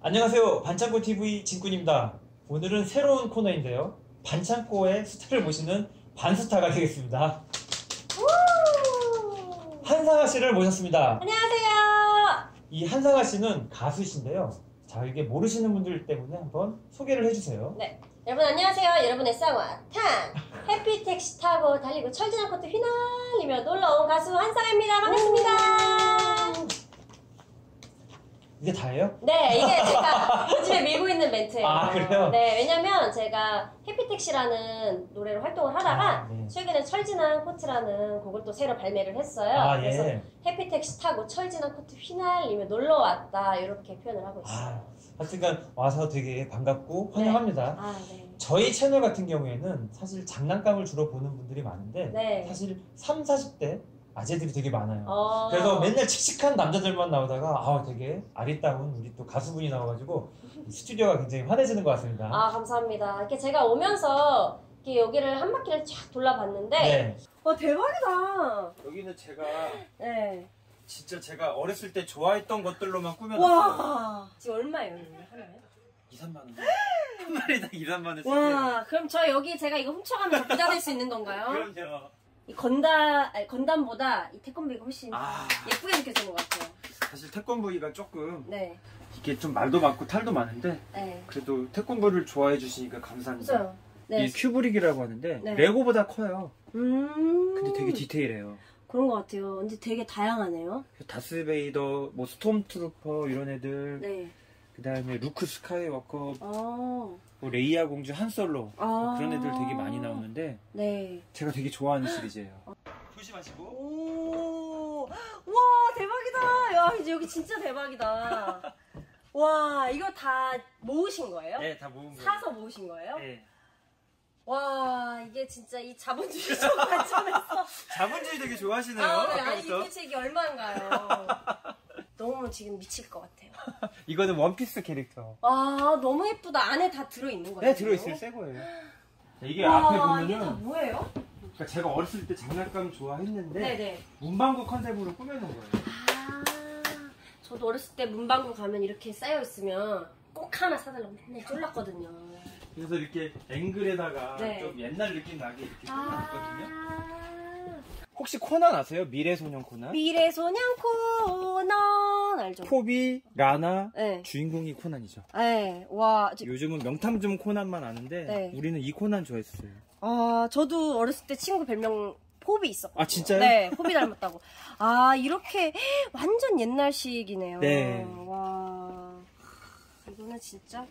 안녕하세요. 반창고 TV 진꾼입니다. 오늘은 새로운 코너인데요. 반창고의 스타를 모시는 반스타가 되겠습니다. 한상아 씨를 모셨습니다. 안녕하세요. 이 한상아 씨는 가수이신데요. 자, 이게 모르시는 분들 때문에 한번 소개를 해주세요. 여러분 안녕하세요. 여러분의 쌍화 탄 해피 택시 타고 달리고 철진한 코트 휘날리며 놀러 온 가수 한상입니다. 반갑습니다. 이게 다예요? 네, 이게 제가 요즘에 밀고 있는 멘트예요. 아, 그래요? 네, 왜냐면 제가 해피 택시라는 노래로 활동을 하다가 아, 네. 최근에 철지난 코트라는 곡을 또 새로 발매를 했어요. 아, 그래서 예. 해피 택시 타고 철지난 코트 휘날리며 놀러 왔다 이렇게 표현을 하고 있어요. 아, 하여튼간 와서 되게 반갑고 환영합니다. 아, 네. 저희 채널 같은 경우에는 사실 장난감을 주로 보는 분들이 많은데 네. 사실 3, 40대 아재들이 되게 많아요. 어. 그래서 맨날 칙칙한 남자들만 나오다가 아 되게 아리따운 우리 또 가수분이 나와가지고 스튜디오가 굉장히 환해지는 것 같습니다. 아 감사합니다. 이렇게 제가 오면서 이렇게 여기를 한 바퀴를 쫙 돌아봤는데 네. 와 대박이다. 여기는 제가 네. 진짜 제가 어렸을 때 좋아했던 것들로만 꾸며놨어요. 와 지금 얼마예요 하나에? 2, 3만 원. 한 마리당 2, 3만 원. 와 그럼 저 여기 제가 이거 훔쳐가면 부자 될 수 있는 건가요? 그럼요. 이 건담 아니, 건담보다 이 태권브이가 훨씬 아 예쁘게 느껴지는 것 같아요. 사실 태권브이가 조금 네. 이게 좀 말도 많고 탈도 많은데 네. 그래도 태권브이를 좋아해 주시니까 감사합니다. 네. 이 큐브릭이라고 하는데 네. 레고보다 커요. 음. 근데 되게 디테일해요. 그런 것 같아요. 근데 되게 다양하네요. 다스베이더, 뭐 스톰트루퍼 이런 애들, 네. 그 다음에 루크 스카이워커, 어. 뭐 레이아 공주, 한솔로 아. 그런 애들 되게 많이 나오는데 네. 제가 되게 좋아하는 시리즈예요. 조심하시고. 오, 와 대박이다. 야 이제 여기 진짜 대박이다. 와 이거 다 모으신 거예요? 네, 다 모은 거예요. 사서 모으신 거예요? 네. 와 이게 진짜 이 자본주의적 관점에서 자본주의 되게 좋아하시네요. 아, 네. 아니. 도대체 이게 얼마인가요? 너무 지금 미칠 것 같아요. 이거는 원피스 캐릭터. 와 너무 예쁘다. 안에 다 들어 있는 거예요? 네, 들어있어요. 새 거예요. 이게 와, 앞에 이게 다 보면은 뭐예요? 그러니까 제가 어렸을 때 장난감 좋아했는데 네네. 문방구 컨셉으로 꾸며놓은 거예요. 아, 저도 어렸을 때 문방구 가면 이렇게 쌓여 있으면 꼭 하나 사달라고 맨날 쫄랐거든요. 그래서 이렇게 앵글에다가 네. 좀 옛날 느낌 나게 이렇게 꾸며놨거든요. 아, 혹시 코난 아세요? 미래소년 코난? 미래소년 코난 알죠? 포비, 라나, 네. 주인공이 코난이죠. 네. 와, 저, 요즘은 명탐정 코난만 아는데 네. 우리는 이 코난 좋아했어요. 아, 저도 어렸을 때 친구 별명 포비 있었거든요. 아, 진짜요? 네, 포비 닮았다고. 아, 이렇게 완전 옛날식이네요. 네. 와, 이거는 진짜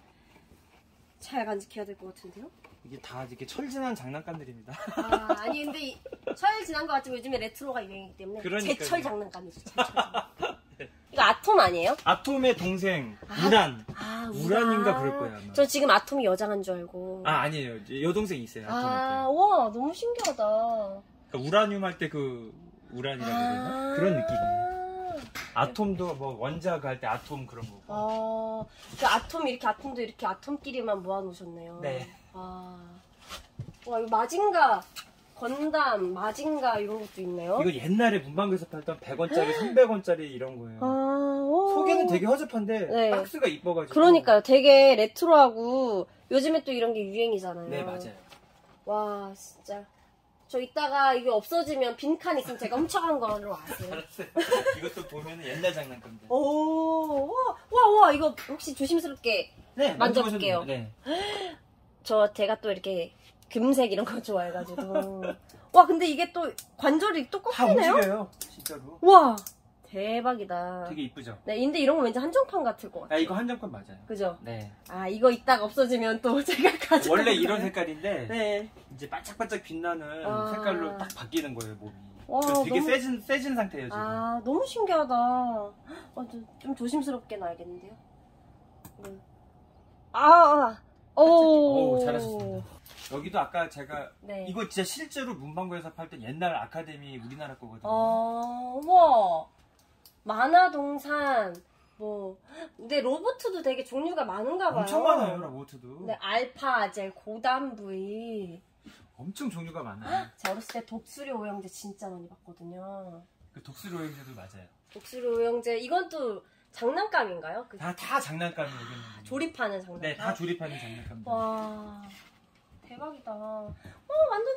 잘 간직해야 될 것 같은데요? 이게 다 이렇게 철진한 장난감들입니다. 아, 아니 근데 이- 철 지난 것 같지만 요즘에 레트로가 유행이기 때문에 그러니까요. 제철 장난감이죠. 제철 장난감. 이거 아톰 아니에요? 아톰의 동생 우란. 아, 우란인가 그럴 거예요, 아마. 저 지금 아톰이 여장한 줄 알고. 아 아니에요. 여동생 있어요. 아, 아톰한테. 와, 너무 신기하다. 그러니까 우라늄 할 때 그 우란이라고 해야 되나? 그런 느낌이에요. 아톰도 뭐 원작 할때 아톰 그런 거고. 아, 그 아톰 이렇게 아톰도 이렇게 아톰끼리만 모아놓으셨네요. 네. 와, 와 이거 마징가, 건담, 마징가 이런 것도 있네요. 이거 옛날에 문방구에서 팔던 100원짜리, 300원짜리 이런 거예요. 아, 오. 소개는 되게 허접한데 네. 박스가 이뻐가지고. 그러니까요. 되게 레트로하고 요즘에 또 이런 게 유행이잖아요. 네 맞아요. 와 진짜 저 이따가 이게 없어지면 빈칸 있으면 제가 훔쳐간 거로 아세요. 알았어요. 이것도 보면 옛날 장난감들. 오, 와, 와, 와, 이거 혹시 조심스럽게 네 만져볼게요. 네. 저 제가 또 이렇게 금색 이런 거 좋아해가지고. 와, 근데 이게 또 관절이 또다 꺾이네요? 움직여요. 진짜로. 와, 대박이다. 되게 이쁘죠. 네, 근데 이런 거 왠지 한정판 같을 것아 같아요. 이거 한정판 맞아요. 그죠? 네. 아, 이거 이따가 없어지면 또 제가 가져. 원래 이런 색깔인데 네. 이제 반짝반짝 빛나는 아. 색깔로 딱 바뀌는 거예요 몸이. 와, 되게 너무- 세진 세진 상태예요 지금. 아, 너무 신기하다. 어, 좀, 좀 조심스럽게 놔야겠는데요. 네. 아, 아, 오. 오 잘하셨습니다. 여기도 아까 제가 네. 이거 진짜 실제로 문방구에서 팔던 옛날 아카데미 우리나라 거거든요. 어, 우와. 만화동산, 뭐. 근데 로보트도 되게 종류가 많은가 봐요. 엄청 많아요 로보트도. 네, 알파, 아젤, 고담부이. 엄청 종류가 많아요. 제가 어렸을 때 독수리 오형제 진짜 많이 봤거든요. 그 독수리 오행제도 맞아요. 독수리 오형제, 이건 또 장난감인가요? 그 다, 다 장난감이 여기 있는 거예요. 조립하는 장난감. 네, 다 조립하는 장난감들. 와 대박이다. 어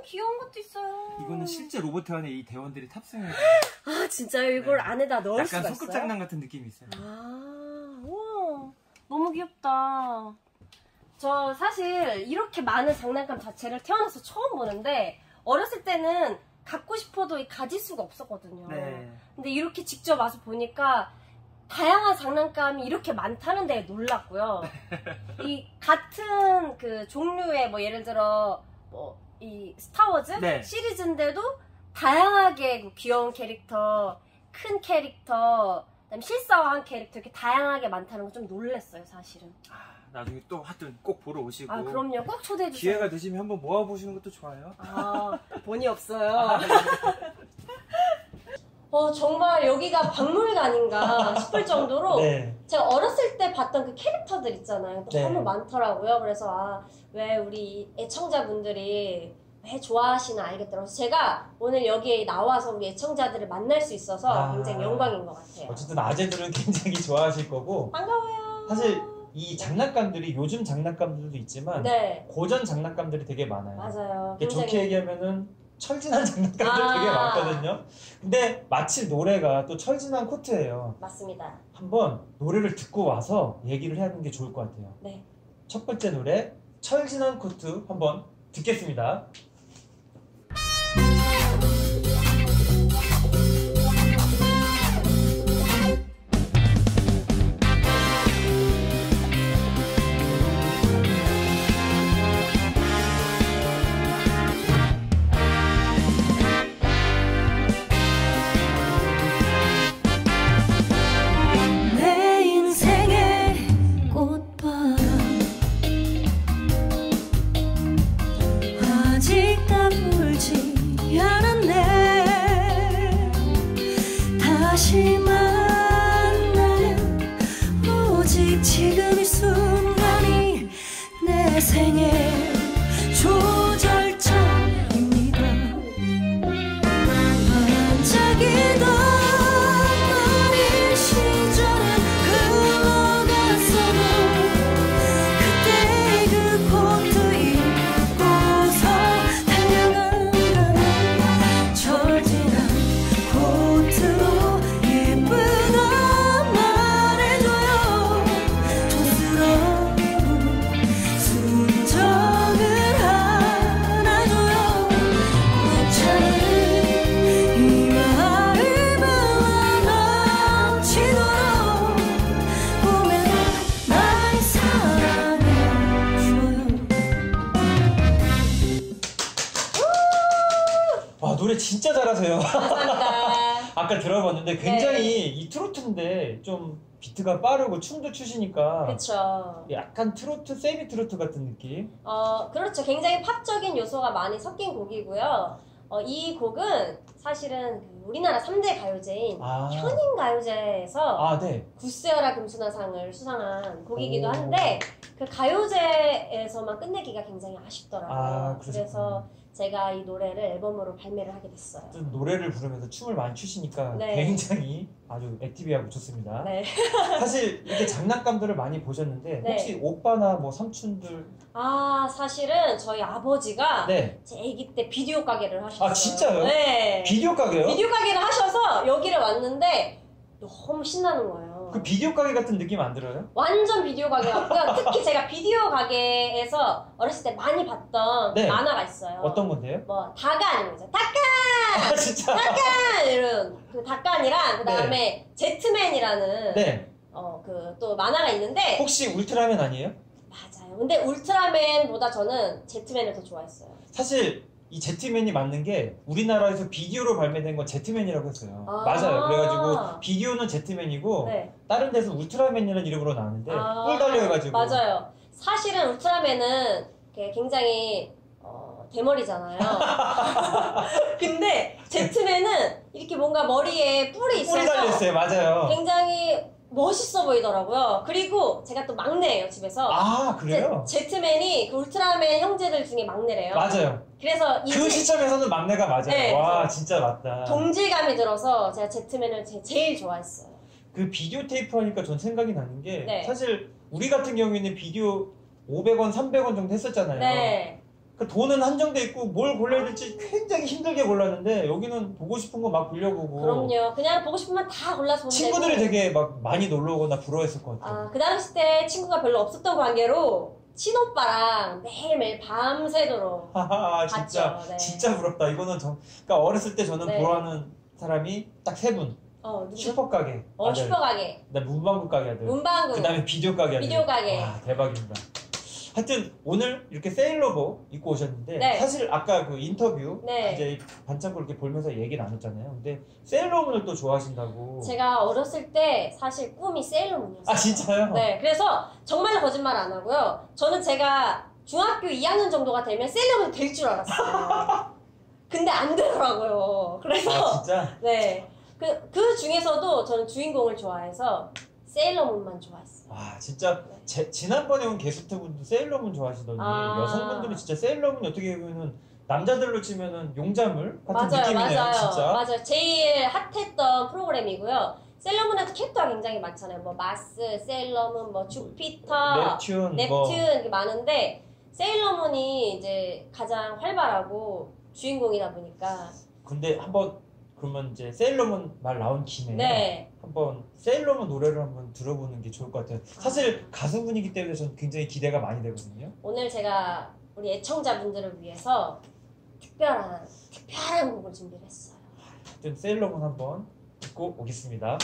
귀여운 것도 있어요. 이거는 실제 로봇 안에 이 대원들이 탑승해서 아 진짜요? 이걸 네. 안에다 넣을 수가 약간 있어요? 소꿉장난 같은 느낌이 있어요. 아, 우와, 너무 귀엽다. 저 사실 이렇게 많은 장난감 자체를 태어나서 처음 보는데 어렸을 때는 갖고 싶어도 가질 수가 없었거든요. 네. 근데 이렇게 직접 와서 보니까 다양한 장난감이 이렇게 많다는 데 놀랐고요. 이 같은 그 종류의 뭐 예를 들어 뭐 이 스타워즈 네. 시리즈인데도 다양하게 그 귀여운 캐릭터, 큰 캐릭터, 그다음에 실사화한 캐릭터 이렇게 다양하게 많다는 거 좀 놀랐어요, 사실은. 아, 나중에 또 하여튼 꼭 보러 오시고 아, 그럼요. 꼭 초대해 주세요. 기회가 되시면 한번 모아 보시는 것도 좋아요. 아, 돈이 없어요. 어, 정말 여기가 박물관인가 싶을 정도로 네. 제가 어렸을 때 봤던 그 캐릭터들 있잖아요. 네. 너무 많더라고요. 그래서 아, 왜 우리 애청자분들이 왜 좋아하시나 알겠더라고요. 제가 오늘 여기에 나와서 우리 애청자들을 만날 수 있어서 아. 굉장히 영광인 것 같아요. 어쨌든 아재들은 굉장히 좋아하실 거고 반가워요. 사실 이 장난감들이 요즘 장난감들도 있지만 네, 고전 장난감들이 되게 많아요. 맞아요. 이게 좋게 얘기하면은 철진한 장난감들 아. 되게 많거든요. 근데 마치 노래가 또 철진한 코트예요. 맞습니다. 한번 노래를 듣고 와서 얘기를 하는 게 좋을 것 같아요. 네. 첫 번째 노래 철진한 코트 한번 듣겠습니다. 진짜 잘하세요. 감사합니다. 아까 들어봤는데 굉장히 네. 이 트로트인데 좀 비트가 빠르고 춤도 추시니까 그쵸. 약간 트로트 세미 트로트 같은 느낌. 어, 그렇죠. 굉장히 팝적인 요소가 많이 섞인 곡이고요. 어, 이 곡은 사실은 그 우리나라 3대 가요제인 아, 현인 가요제에서 아 네. 구스여라 금수나상을 수상한 곡이기도 오. 한데 그 가요제에서만 끝내기가 굉장히 아쉽더라고요. 아. 그래서 제가 이 노래를 앨범으로 발매를 하게 됐어요. 좀 노래를 부르면서 춤을 많이 추시니까 네. 굉장히 아주 액티비하고 좋습니다. 네. 사실 이렇게 장난감들을 많이 보셨는데 네. 혹시 오빠나 뭐 삼촌들 아, 사실은 저희 아버지가 네제 아기 때 비디오 가게를 하셨어요. 아, 진짜요? 네. 비디오 가게요? 비디오 가게 를 하셔서 여기를 왔는데 너무 신나는 거예요. 그 비디오 가게 같은 느낌 안 들어요? 완전 비디오 가게 같고요. 특히 제가 비디오 가게에서 어렸을 때 많이 봤던 네. 만화가 있어요. 어떤 건데요? 뭐 다간 이죠 다간 아 진짜. 이런 그 다간이랑 그 다음에 제트맨이라는 네. 어 그 또 만화가 있는데 혹시 울트라맨 아니에요? 맞아요. 근데 울트라맨보다 저는 제트맨을 더 좋아했어요. 사실 이 제트맨이 맞는 게 우리나라에서 비디오로 발매된 건 제트맨이라고 했어요. 아. 맞아요. 그래가지고 비디오는 제트맨이고 네. 다른 데서 울트라맨이라는 이름으로 나왔는데 아, 뿔 달려가지고 맞아요. 사실은 울트라맨은 굉장히 어, 대머리잖아요. 근데 제트맨은 이렇게 뭔가 머리에 뿔이 있어서 뿔이 달렸어요. 맞아요. 굉장히 멋있어 보이더라고요. 그리고 제가 또 막내예요 집에서. 아 그래요? 제, 제트맨이 그 울트라맨 형제들 중에 막내래요. 맞아요. 그래서 이그 시점에서는 막내가 맞아요. 네, 와 저- 진짜 맞다. 동질감이 들어서 제가 제트맨을 제, 제일 좋아했어요. 그 비디오 테이프 하니까 전 생각이 나는 게 네. 사실 우리 같은 경우에는 비디오 500원, 300원 정도 했었잖아요. 네. 그 돈은 한정돼 있고 뭘 골라야 될지 굉장히 힘들게 골랐는데 여기는 보고 싶은 거 막 빌려보고 그럼요. 그냥 보고 싶으면 다 골라서 보면 친구들이 되고. 되게 막 많이 놀러 오거나 부러워했을 것 같아요. 아, 그 당시 때 친구가 별로 없었던 관계로 친오빠랑 매일매일 밤새도록 하하 진짜 봤죠. 네. 진짜 부럽다. 이거는 전 그러니까 어렸을 때 저는 네. 좋아하는 사람이 딱 세 분. 어? 슈퍼 가게. 어, 아들. 슈퍼 가게. 그다음 문방구 가게 아들. 문방구. 그다음에 비디오 가게 아들. 비디오 가게. 와 대박입니다. 하여튼 오늘 이렇게 세일러복 입고 오셨는데 네. 사실 아까 그 인터뷰 네. 이제 반창고 이렇게 보면서 얘기 나눴잖아요. 근데 세일러문을 또 좋아하신다고. 제가 어렸을 때 사실 꿈이 세일러문이었어요. 아 진짜요? 네, 그래서 정말 거짓말 안 하고요. 저는 제가 중학교 2학년 정도가 되면 세일러문이 될줄 알았어요. 근데 안 되더라고요. 그래서 아 진짜? 네. 그, 그 중에서도 저는 주인공을 좋아해서 세일러문만 좋아했어요. 와 진짜 제- 지난번에 온 게스트분도 세일러문 좋아하시더니 아. 여성분들은 진짜 세일러문이 어떻게 보면은 남자들로 치면은 용자물 같은 맞아요, 느낌이네요 맞아요. 진짜. 맞아요. 제일 핫했던 프로그램이고요. 셀러문한테 캐릭터가 굉장히 많잖아요. 뭐 마스, 셀러문, 뭐 주피터, 넵튠 넵튠 뭐 이렇게 많은데 세일러문이 이제 가장 활발하고 주인공이다 보니까 근데 한번 그러면 이제 세일러문 말 나온 김에 네 한번 세일러문 노래를 한번 들어보는 게 좋을 것 같아요. 사실 가수분이기 때문에 저는 굉장히 기대가 많이 되거든요. 오늘 제가 우리 애청자분들을 위해서 특별한 특별한 곡을 준비를 했어요. 좀 세일러문 한번 듣고 오겠습니다.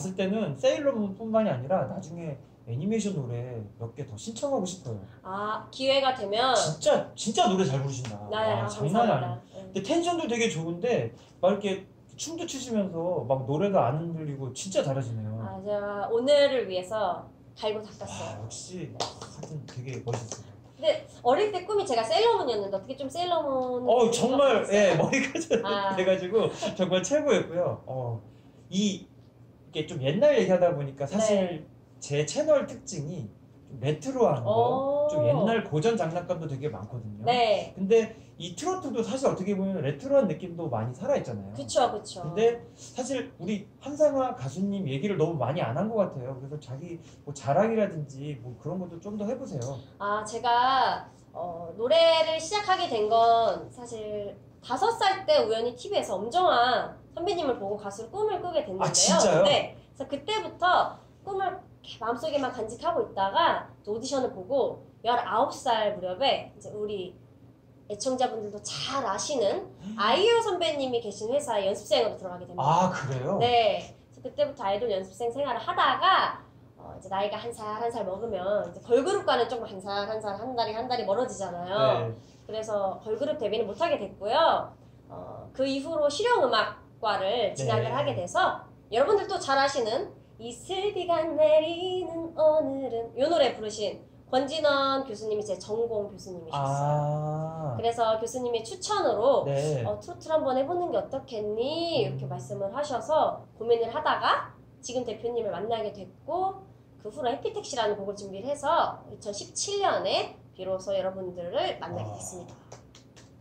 봤을 때는 세일러문뿐만이 아니라 나중에 애니메이션 노래 몇 개 더 신청하고 싶어요. 아 기회가 되면 진짜 진짜 노래 잘 부르신다. 네, 와, 아, 아니에요. 감사합니다. 네. 근데 텐션도 되게 좋은데 막 이렇게 춤도 추시면서 막 노래가 안 흔들리고 진짜 잘하시네요. 아, 제가 오늘을 위해서 갈고 와 닦았어요. 역시 하여튼 되게 멋있어요. 근데 어릴 때 꿈이 제가 세일러문이었는데 어떻게 좀 세일러문 어 정말 예 머리가 아. 돼가지고 정말 최고였고요. 어이 이게 좀 옛날 얘기하다 보니까 사실 네. 제 채널 특징이 좀 레트로한 거, 오. 좀 옛날 고전 장난감도 되게 많거든요. 네, 근데 이 트로트도 사실 어떻게 보면 레트로한 느낌도 많이 살아 있잖아요. 그쵸, 그쵸. 근데 사실 우리 한상아 가수님 얘기를 너무 많이 안 한 것 같아요. 그래서 자기 뭐 자랑이라든지 뭐 그런 것도 좀 더 해보세요. 아, 제가 어, 노래를 시작하게 된 건 사실 다섯 살 때 우연히 TV에서 엄정화 선배님을 보고 가수로 꿈을 꾸게 됐는데요. 아, 진짜요? 네. 그래서 그때부터 꿈을 마음속에만 간직하고 있다가 또 오디션을 보고 19살 무렵에 이제 우리 애청자분들도 잘 아시는 아이유 선배님이 계신 회사에 연습생으로 들어가게 됩니다. 아 그래요? 네. 그래서 그때부터 아이돌 연습생 생활을 하다가 어, 이제 나이가 한 살 한 살 먹으면 이제 걸그룹과는 조금 한 살 한 살 한 달이 한 달이 멀어지잖아요. 네. 그래서 걸그룹 데뷔는 못하게 됐고요. 어, 그 이후로 실용음악 과를 진학을 네. 하게 돼서 여러분들도 잘 아시는 이슬비가 내리는 오늘은 이 노래 부르신 권진원 교수님이 제 전공 교수님이셨어요. 아. 그래서 교수님의 추천으로 네. 어, 트로트를 한번 해보는 게 어떻겠니? 이렇게 음. 말씀을 하셔서 고민을 하다가 지금 대표님을 만나게 됐고 그 후로 해피택시라는 곡을 준비를 해서 2017년에 비로소 여러분들을 만나게 아. 됐습니다.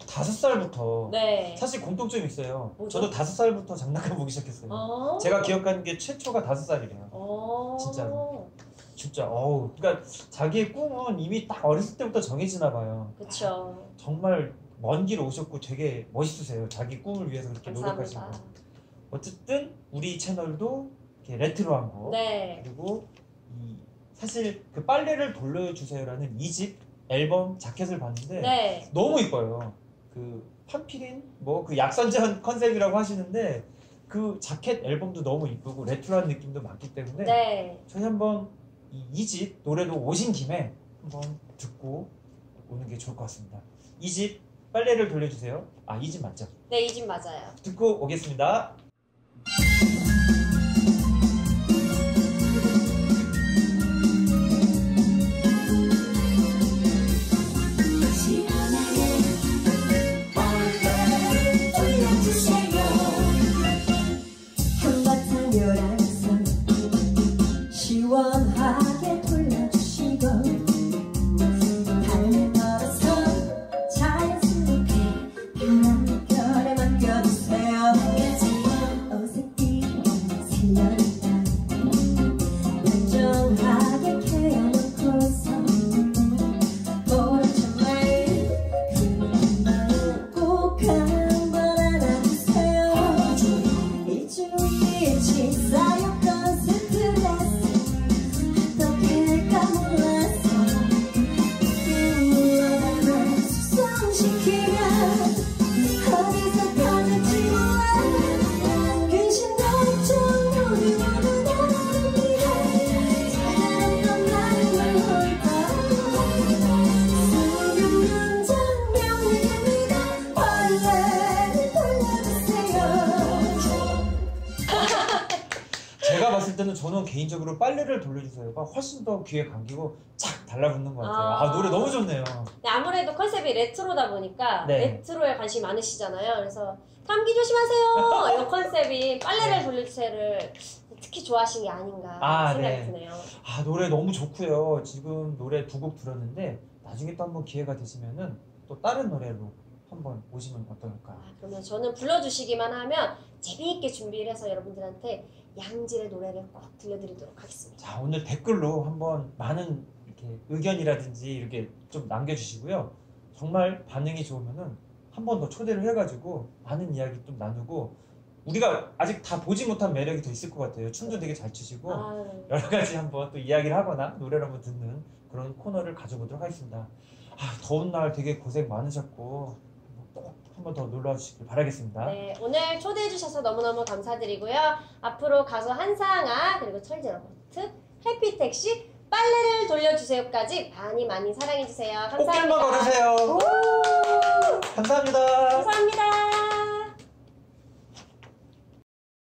다섯 살부터 네. 사실 공통점이 있어요. 뭐죠? 저도 다섯 살부터 장난감 보기 시작했어요. 어. 제가 기억하는 게 최초가 다섯 살이래요. 어. 진짜로. 진짜 어우 그러니까 자기의 꿈은 이미 딱 어렸을 때부터 정해지나 봐요. 그쵸. 정말 먼 길 오셨고 되게 멋있으세요. 자기 꿈을 위해서 그렇게. 노력하시고. 어쨌든 우리 채널도 이렇게 레트로한 거 네. 그리고 이 사실 그 빨래를 돌려주세요라는 2집 앨범 자켓을 봤는데 네. 너무 이뻐요. 그 판피린 뭐 그 약선전 컨셉이라고 하시는데 그 자켓 앨범도 너무 이쁘고 레트로한 느낌도 많기 때문에 네. 저희 한번 이 2집 노래도 오신 김에 한번 듣고 오는 게 좋을 것 같습니다. 2집 빨래를 돌려주세요. 아 2집 맞죠? 네, 이 집 맞아요. 듣고 오겠습니다. 돌려주세요가 훨씬 더 귀에 감기고 착 달라붙는 것 같아요. 아, 아. 노래 너무 좋네요. 네, 아무래도 컨셉이 레트로다 보니까 네. 레트로에 관심이 많으시잖아요. 그래서 감기 조심하세요. 이런 컨셉이 빨래를 돌려주세요를 특히 좋아하신 게 아닌가 아, 생각이 네. 드네요. 아 노래 너무 좋고요. 지금 노래 두 곡 들었는데 나중에 또 한번 기회가 되시면은 또 다른 노래로 한번 오시면 어떨까? 아, 그러면 저는 불러주시기만 하면 재미있게 준비를 해서 여러분들한테 양질의 노래를 꼭 들려드리도록 하겠습니다. 자 오늘 댓글로 한번 많은 이렇게 의견이라든지 이렇게 좀 남겨주시고요. 정말 반응이 좋으면은 한 번 더 초대를 해가지고 많은 이야기 좀 나누고 우리가 아직 다 보지 못한 매력이 더 있을 것 같아요. 춤도 되게 잘 추시고 아, 여러 가지 한번 또 이야기를 하거나 노래를 한번 듣는 그런 코너를 가져보도록 하겠습니다. 아, 더운 날 되게 고생 많으셨고 꼭 한번 더 놀러 주시길 바라겠습니다. 네, 오늘 초대해 주셔서 너무너무 감사드리고요. 앞으로 가수 한상아 그리고 철제 로버트 해피택시 빨래를 돌려주세요까지 많이 많이 사랑해주세요. 감사합니다. 꽃길만 걸으세요. 감사합니다. 감사합니다.